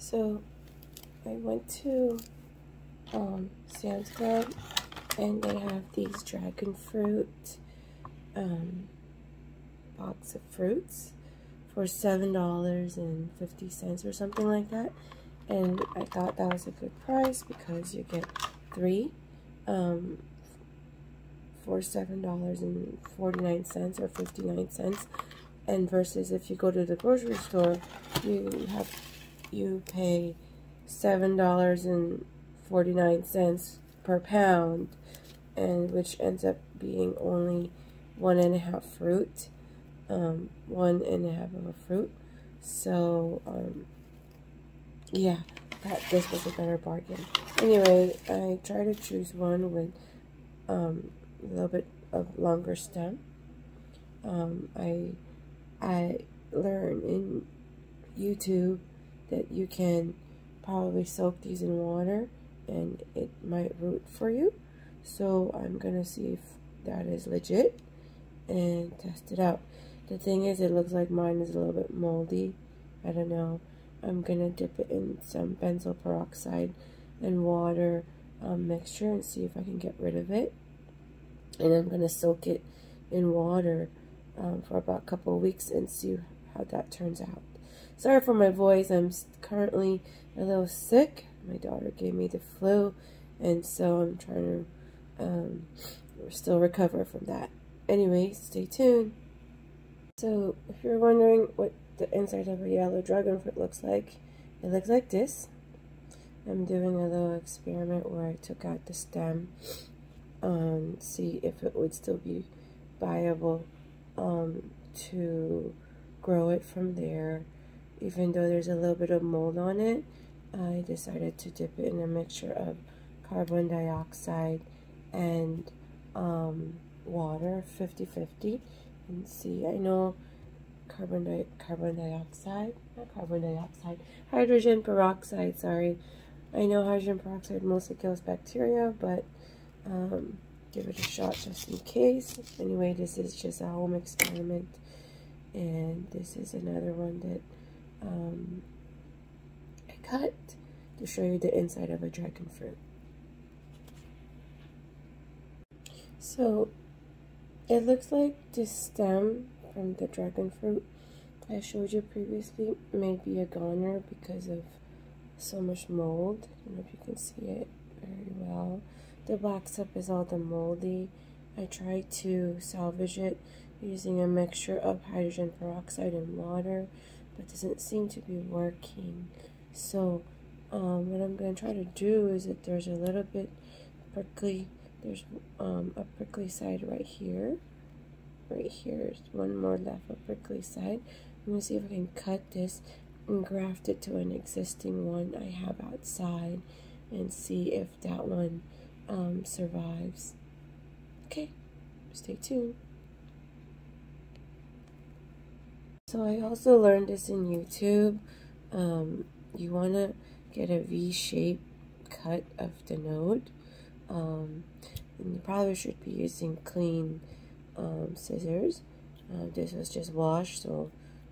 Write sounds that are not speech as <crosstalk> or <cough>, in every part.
So I went to um, Sam's Club and they have these dragon fruit um, box of fruits for $7.50 or something like that. And I thought that was a good price because you get three um, for $7.49 or 59 cents. And versus if you go to the grocery store, you have you pay $7.49 per pound, and which ends up being only one and a half fruit, um, one and a half of a fruit. So, um, yeah, that this was a better bargain. Anyway, I try to choose one with um, a little bit of longer stem. Um, I I learned in YouTube that you can probably soak these in water and it might root for you. So I'm going to see if that is legit and test it out. The thing is, it looks like mine is a little bit moldy. I don't know. I'm going to dip it in some benzoyl peroxide and water um, mixture and see if I can get rid of it. And I'm going to soak it in water um, for about a couple of weeks and see how that turns out. Sorry for my voice. I'm currently a little sick. My daughter gave me the flu, and so I'm trying to um, still recover from that. Anyway, stay tuned. So, if you're wondering what the inside of a yellow dragon fruit looks like, it looks like this. I'm doing a little experiment where I took out the stem, um, see if it would still be viable um, to grow it from there. Even though there's a little bit of mold on it, I decided to dip it in a mixture of carbon dioxide and um, water 50-50 and see I know carbon di carbon dioxide not carbon dioxide hydrogen peroxide sorry. I know hydrogen peroxide mostly kills bacteria but um, give it a shot just in case. Anyway this is just a home experiment and this is another one that um, I cut to show you the inside of a dragon fruit so it looks like the stem from the dragon fruit I showed you previously may be a goner because of so much mold. I don't know if you can see it very well. The black stuff is all the moldy. I tried to salvage it using a mixture of hydrogen peroxide and water, but doesn't seem to be working. So um, what I'm going to try to do is that there's a little bit prickly, there's um, a prickly side right here right here is one more left, of prickly side. I'm going to see if I can cut this and graft it to an existing one I have outside and see if that one um, survives. Okay, stay tuned. So I also learned this in YouTube. Um, you want to get a V-shape cut of the node. Um, and you probably should be using clean um, scissors. Uh, this was just washed, so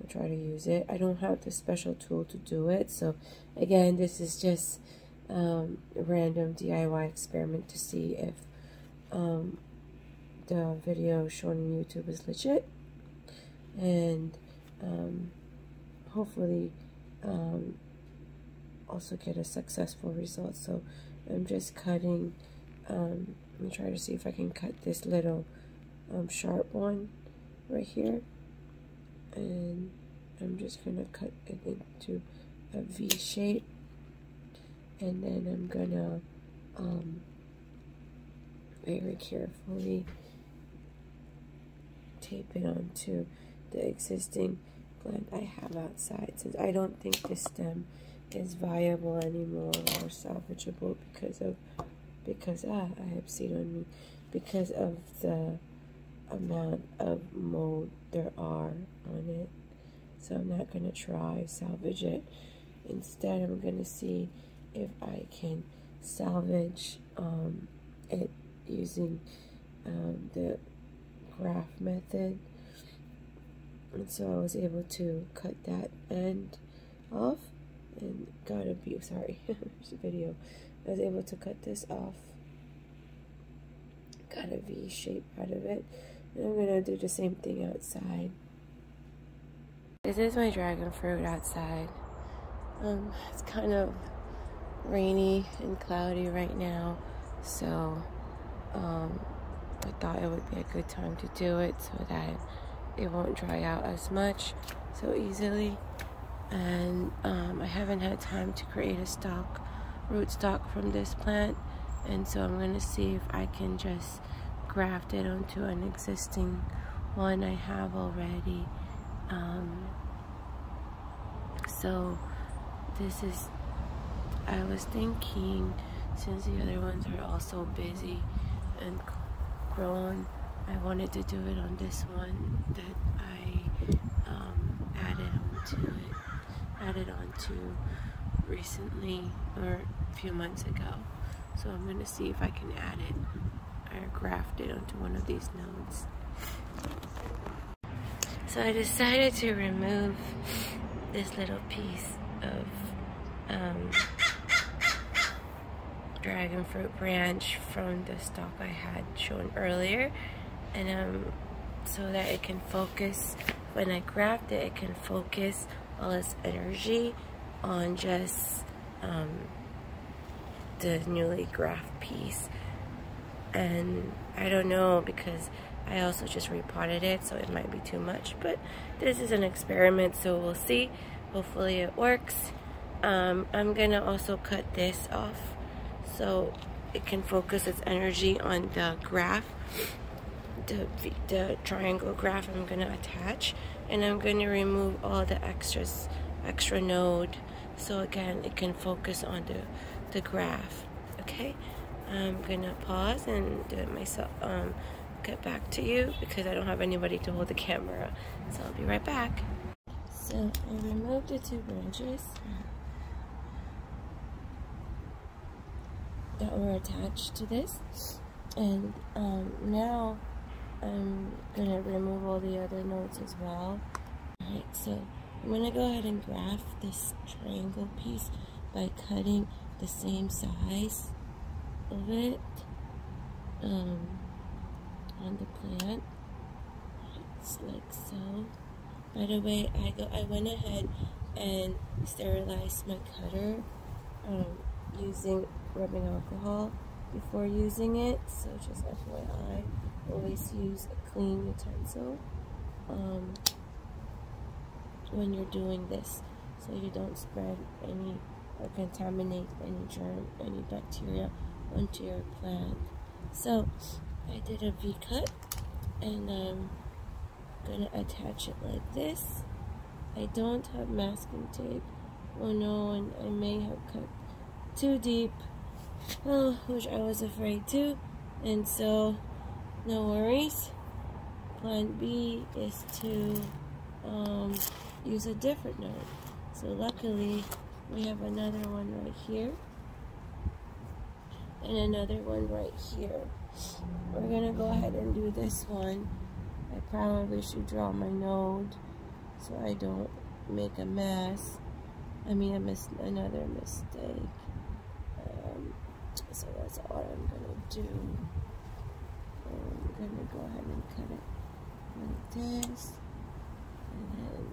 I'll try to use it. I don't have the special tool to do it, so again, this is just um, a random DIY experiment to see if um, the video shown on YouTube is legit, and um, hopefully um, also get a successful result. So I'm just cutting, um, let me try to see if I can cut this little um, sharp one right here and I'm just gonna cut it into a V shape and then I'm gonna um, very carefully tape it onto the existing plant I have outside since I don't think this stem is viable anymore or salvageable because of because ah I have seed on me because of the amount of mold there are on it. So I'm not going to try salvage it. Instead, I'm going to see if I can salvage um, it using um, the graft method. And so I was able to cut that end off and got a view. Sorry, <laughs> there's a video. I was able to cut this off. Got a V shape out of it. And I'm gonna do the same thing outside. This is my dragon fruit outside. Um, it's kind of rainy and cloudy right now, so um, I thought it would be a good time to do it so that it won't dry out as much so easily. And um, I haven't had time to create a stock, root stock from this plant, and so I'm gonna see if I can just graft it onto an existing one I have already. Um, so this is, I was thinking, since the other ones are also busy and grown, I wanted to do it on this one that I um, added onto it, added recently or a few months ago. So I'm going to see if I can add it or graft it onto one of these nodes. So I decided to remove this little piece of um, dragon fruit branch from the stalk I had shown earlier and um, so that it can focus when I graft it it can focus all its energy on just um, the newly graft piece. And I don't know because I also just repotted it so it might be too much but this is an experiment so we'll see. Hopefully it works. Um, I'm gonna also cut this off so it can focus its energy on the graft the, the triangle graft I'm gonna attach and I'm gonna remove all the extras extra node so again it can focus on the the graft okay? I'm gonna pause and do it myself um, get back to you because I don't have anybody to hold the camera so I'll be right back. So I removed the two branches that were attached to this and um, now I'm gonna remove all the other nodes as well alright so I'm gonna go ahead and graft this triangle piece by cutting the same size of it um, on the plant. It's like so. By the way, I go. I went ahead and sterilized my cutter um, using rubbing alcohol before using it. So just FYI, always use a clean utensil um, when you're doing this, so you don't spread any or contaminate any germ, any bacteria onto your plant. So I did a V cut and I'm gonna attach it like this. I don't have masking tape. Oh no, and I may have cut too deep, oh, which I was afraid to. And so, no worries. Plan B is to um, use a different node. So luckily, we have another one right here and another one right here. We're gonna go ahead and do this one. I probably should draw my node so I don't make a mess. I mean, a mis another mistake. Um, so that's all I'm gonna do. I'm gonna go ahead and cut it like this, and then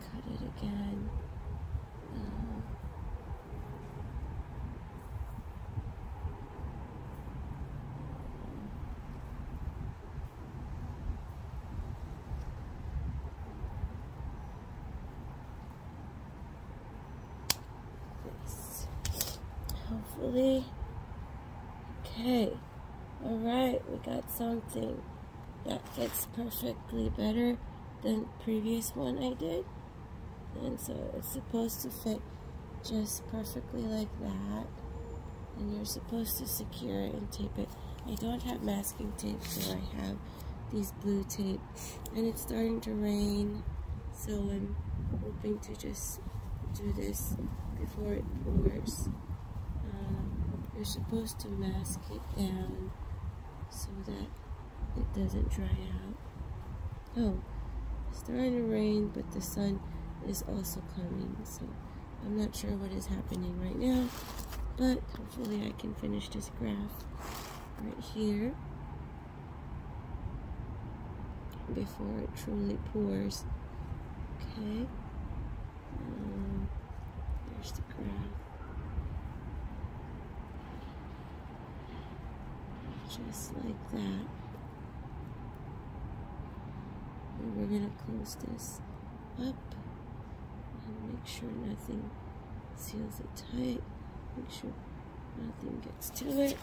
cut it again. Um, hopefully. Okay, alright, we got something that fits perfectly better than previous one I did. And so it's supposed to fit just perfectly like that. And you're supposed to secure it and tape it. I don't have masking tape, so I have these blue tape. And it's starting to rain, so I'm hoping to just do this before it pours you're supposed to mask it down so that it doesn't dry out. Oh, it's starting to rain, but the sun is also coming. So I'm not sure what is happening right now, but hopefully I can finish this graft right here before it truly pours. Okay. Um, there's the graft. Just like that. And we're going to close this up and make sure nothing seals it tight. Make sure nothing gets to it.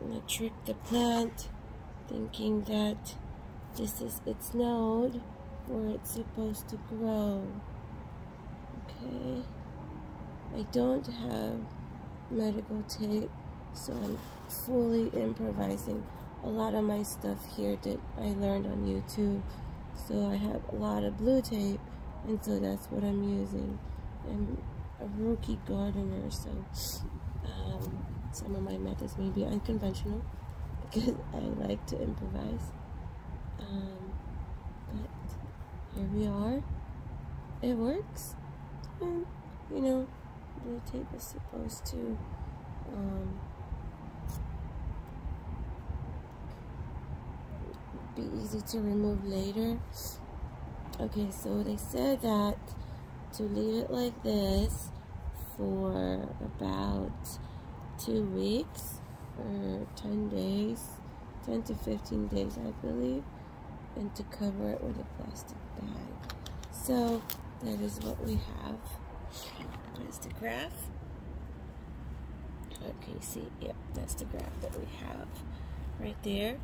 I'm going to trick the plant thinking that this is its node where it's supposed to grow. Okay. I don't have medical tape, so I'm fully improvising a lot of my stuff here that I learned on YouTube. So I have a lot of blue tape, and so that's what I'm using. I'm a rookie gardener, so um, some of my methods may be unconventional <laughs> because I like to improvise. Um, but here we are. It works. And, you know, blue tape is supposed to um, be easy to remove later. Okay, so they said that to leave it like this for about two weeks or 10 days, 10 to 15 days, I believe, and to cover it with a plastic bag. So that is what we have. There's the graft. Okay, see, yep, that's the graft that we have right there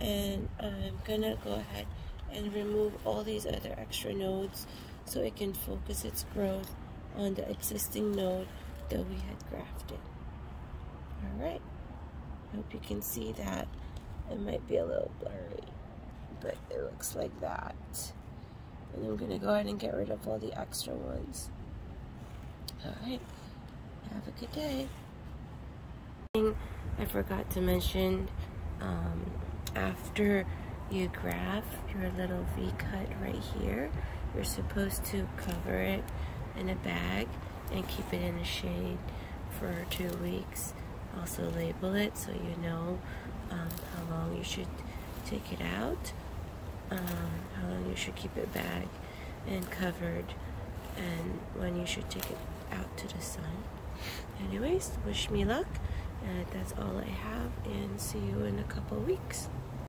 and I'm gonna go ahead and remove all these other extra nodes so it can focus its growth on the existing node that we had grafted. Alright, I hope you can see that. It might be a little blurry, but it looks like that. And I'm gonna go ahead and get rid of all the extra ones. Alright, have a good day. I forgot to mention um, after you graft your little V cut right here, you're supposed to cover it in a bag and keep it in the shade for two weeks. Also label it so you know um, how long you should take it out, um, how long you should keep it bagged and covered, and when you should take it out to the sun. Anyways, wish me luck. And that's all I have, and see you in a couple weeks.